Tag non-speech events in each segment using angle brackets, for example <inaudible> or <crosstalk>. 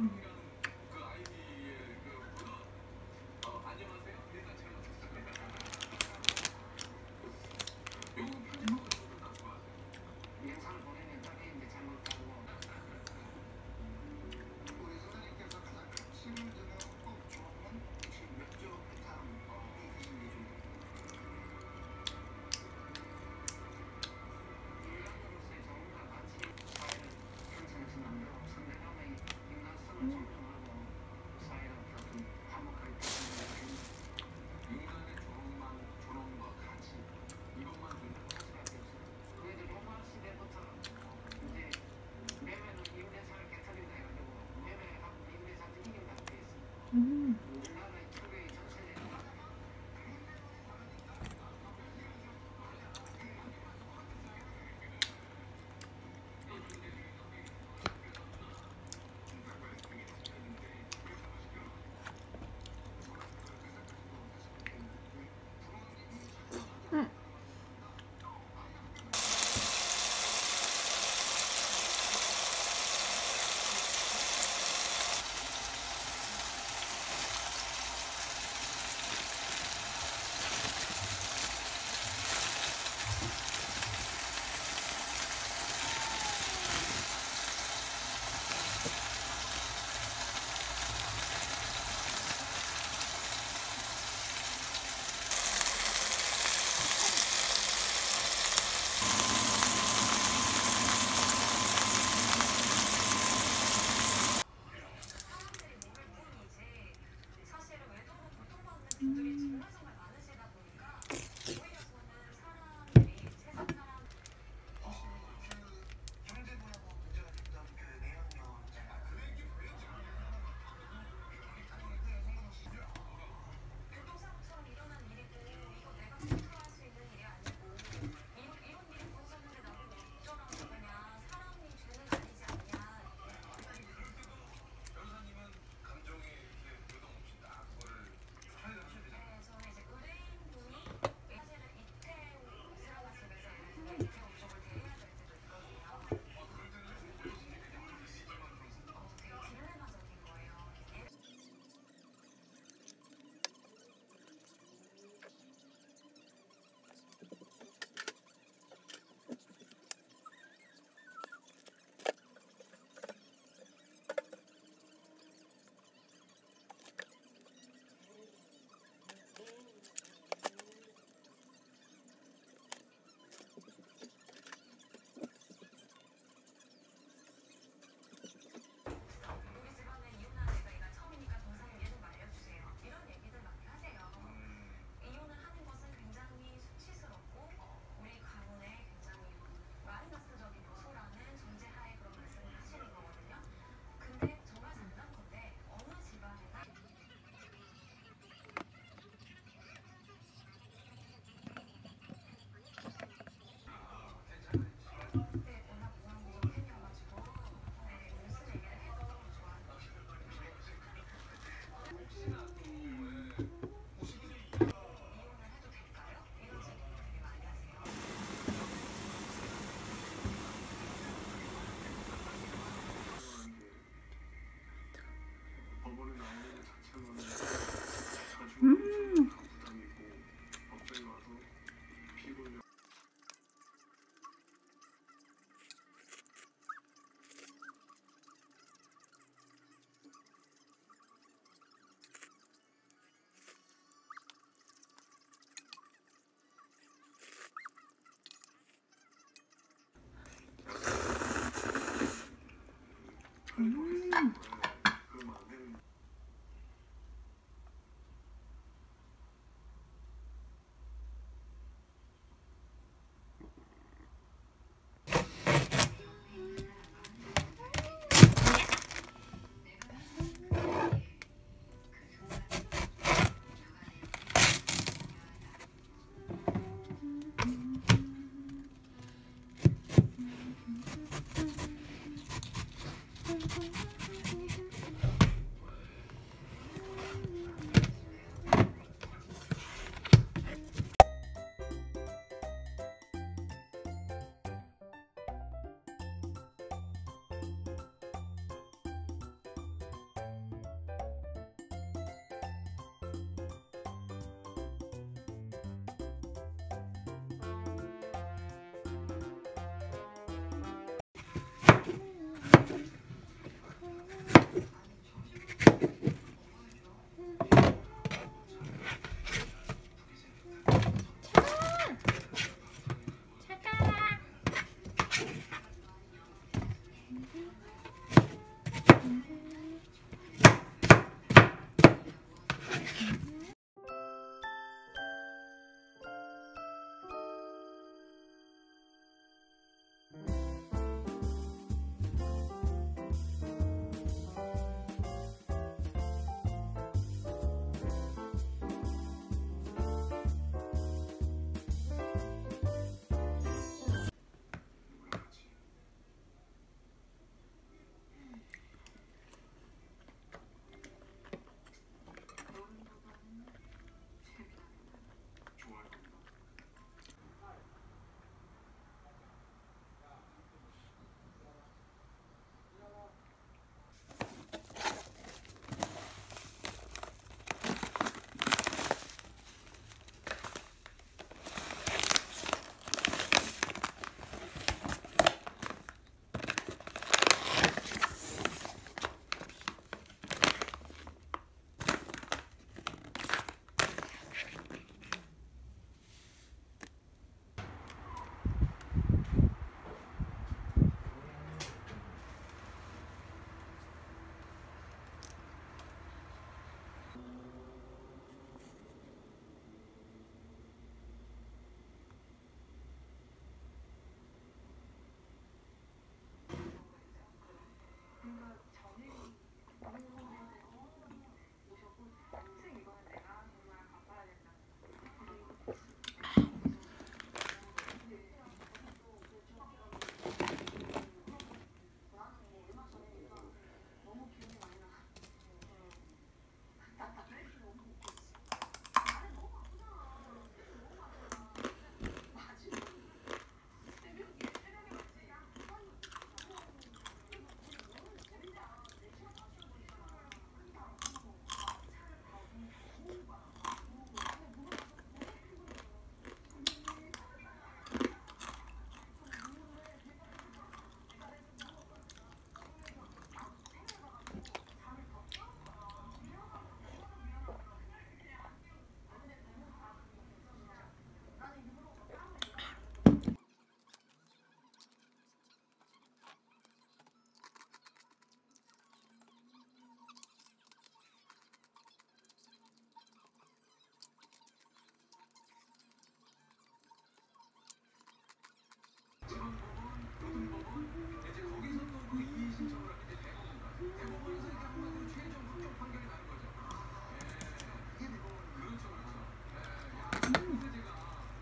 Mm-hmm.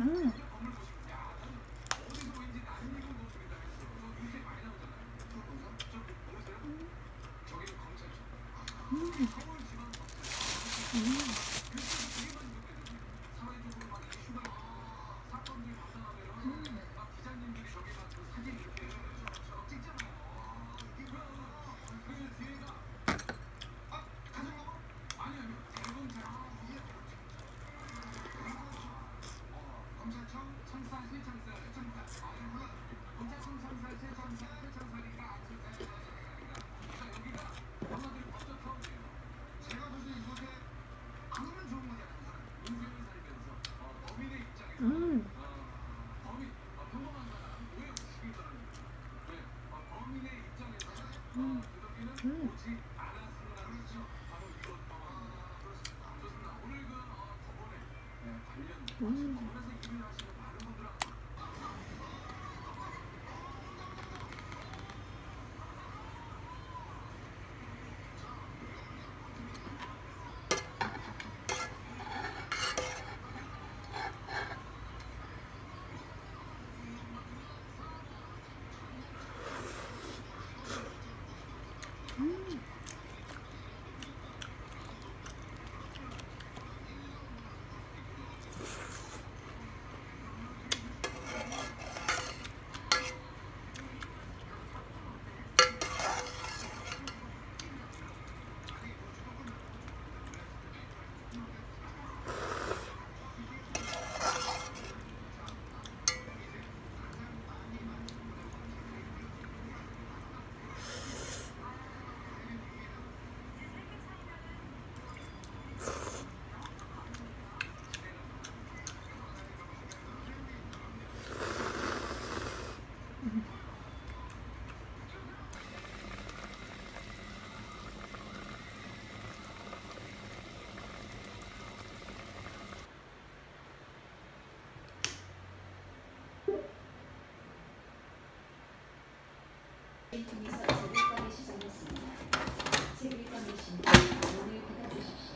음. 嗯 음. 통해서 제비감을 시작했습니다. 제비감의 신분 문을 닫아주십시오.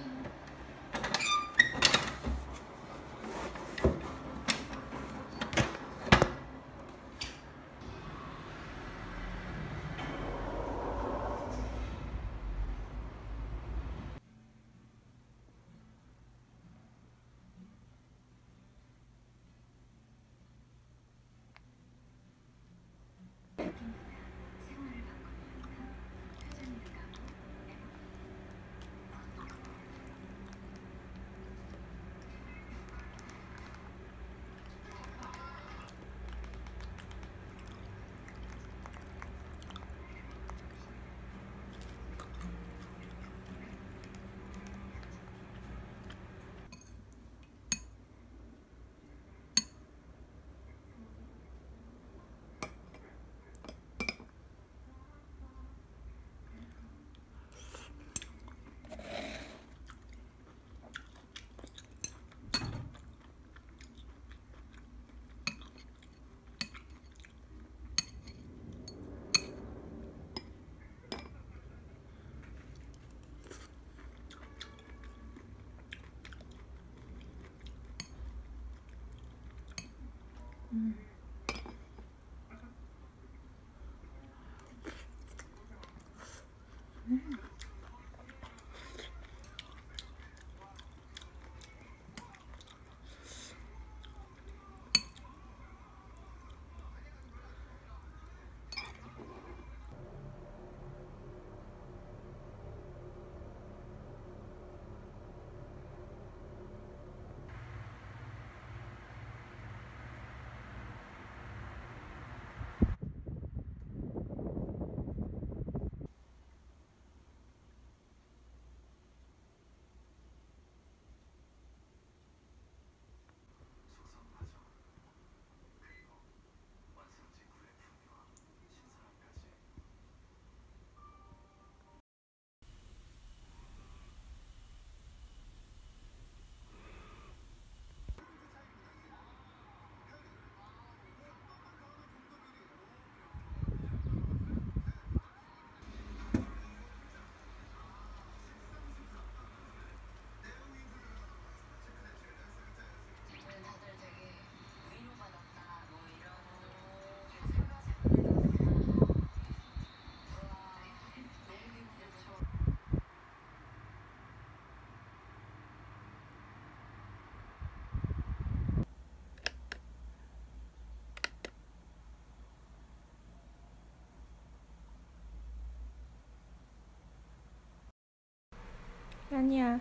Mm. Mm. 라니야.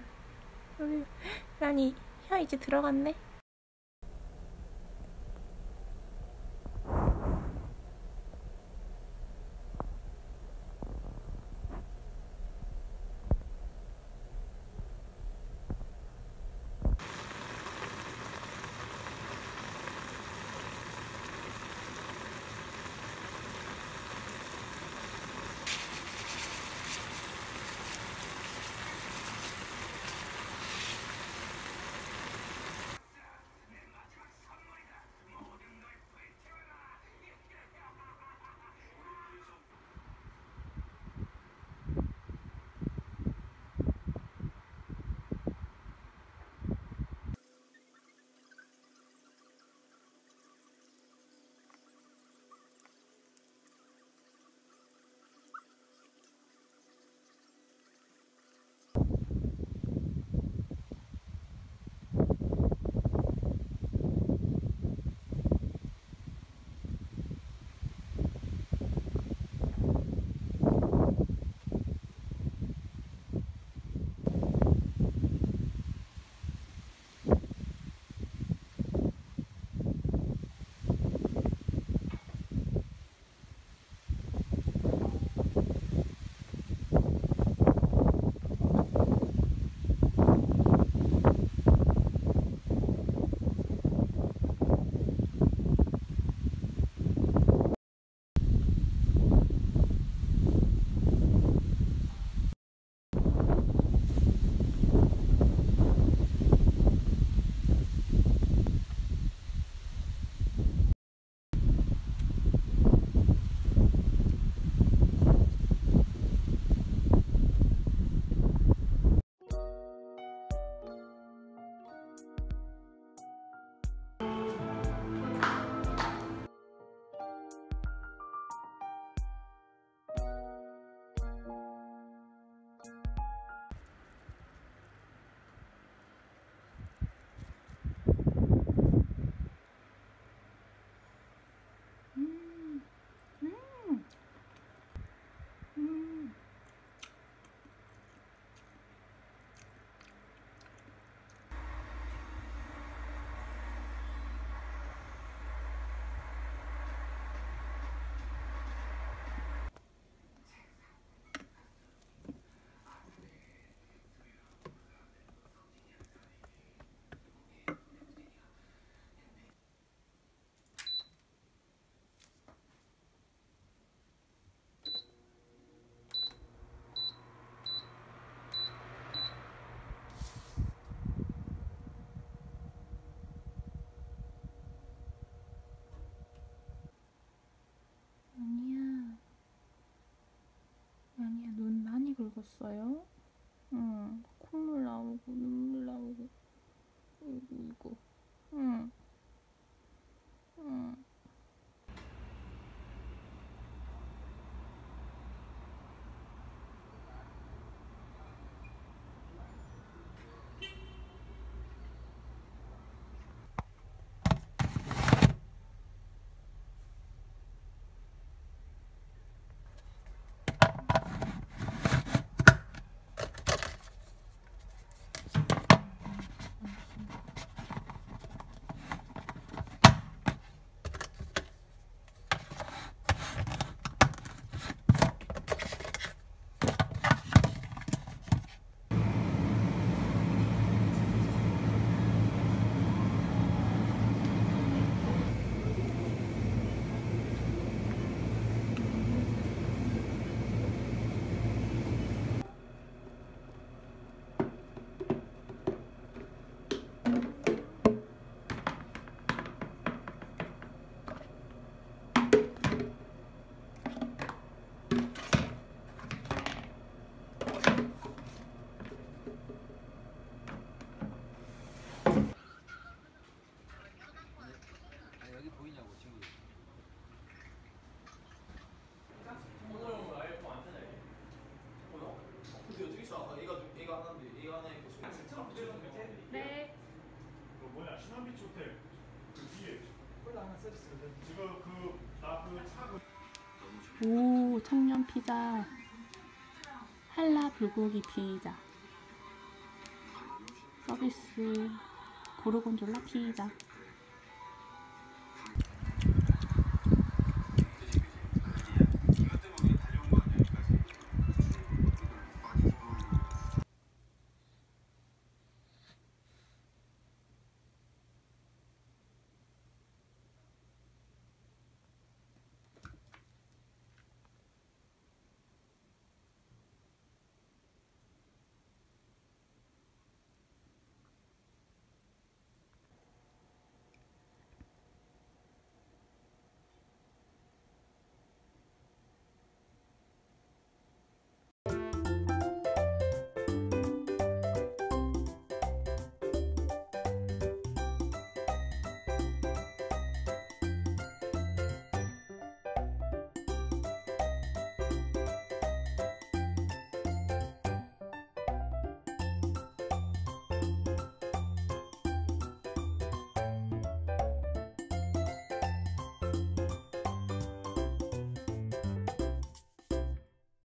여기 <gasps> 라니 혀 이제 들어갔네. 있어요. 오 청년 피자. 한라 불고기 피자. 서비스. 고르곤졸라 피자.